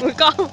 我够